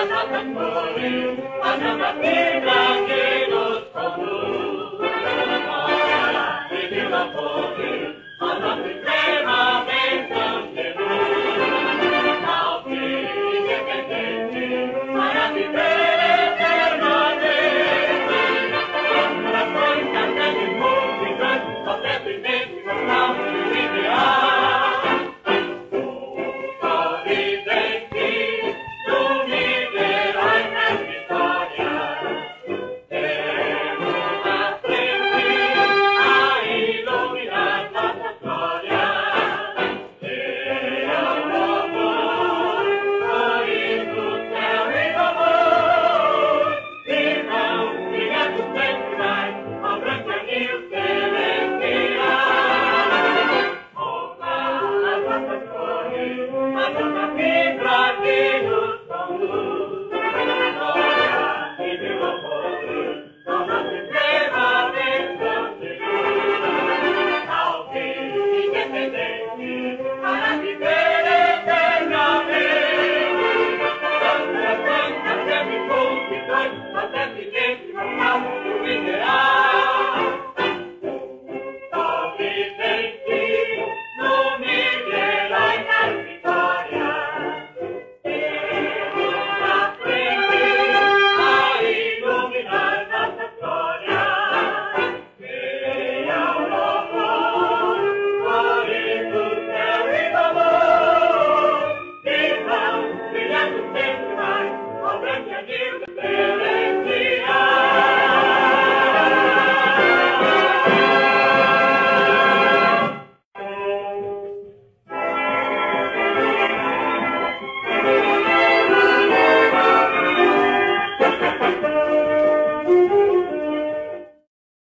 i'm not a fool,